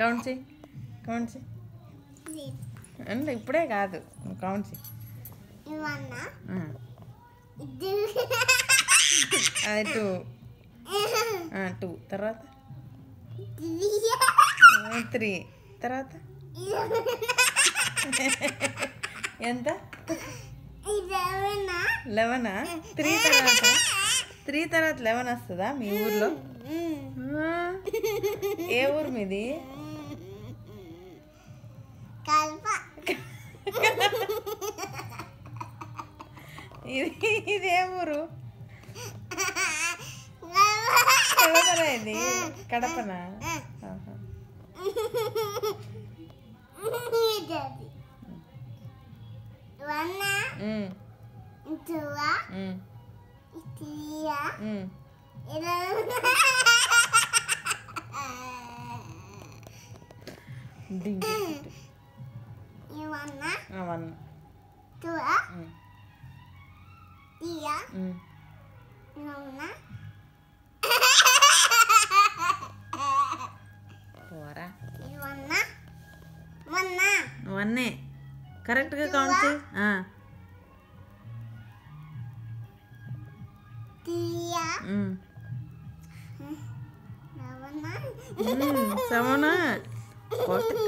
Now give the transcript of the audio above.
Count చేయి count చేయి అంటే ఇప్పుడే కాదు కౌంట్ చేయి అది టూ. టూ. తర్వాత? త్రీ. తర్వాత? ఎంత? లెవెనా? త్రీ తర్వాత? త్రీ తర్వాత లెవెన్ వస్తుందా మీ ఊర్లో? ఏ ఊరు మీది? ఇది ఇది ఏ ఊరు? కడపనా ఇది? కడపనా. ఇదది ఉమ్, ఇయా ఉమ్. నౌన పోరా ఇవన్న వన్న వన్నే కరెక్ట్గా కౌంట్ చేయి ಸವಣ ಕೊಟ್ಟು